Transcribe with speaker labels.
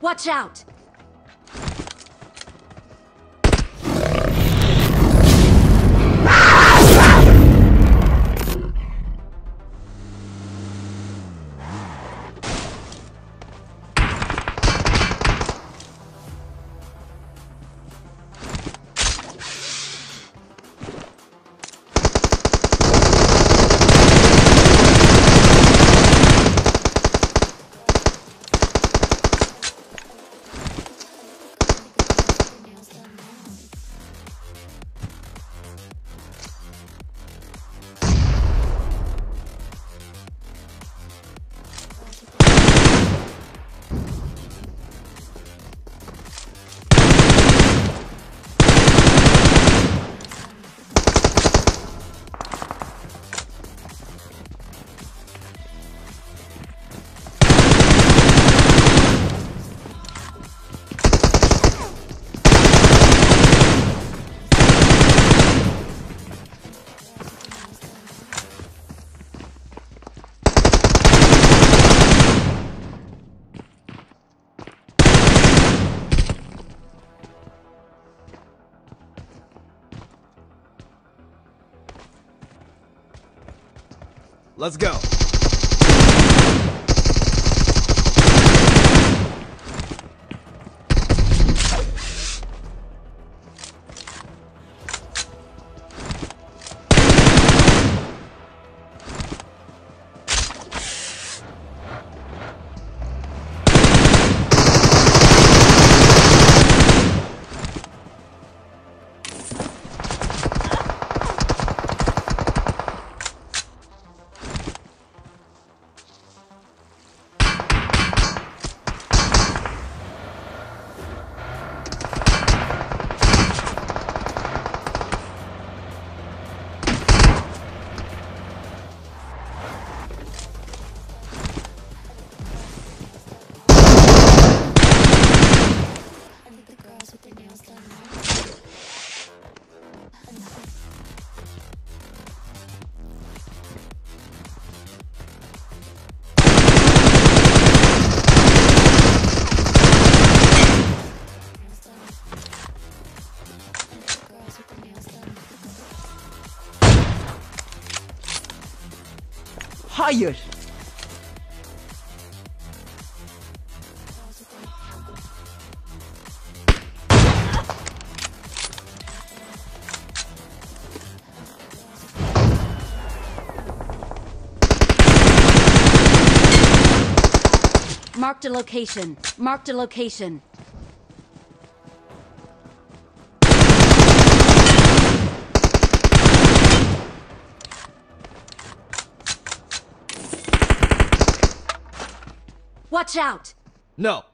Speaker 1: Watch out!
Speaker 2: Let's go.
Speaker 3: Hayır.
Speaker 1: Marked a location. Marked a location. Watch out!
Speaker 2: No.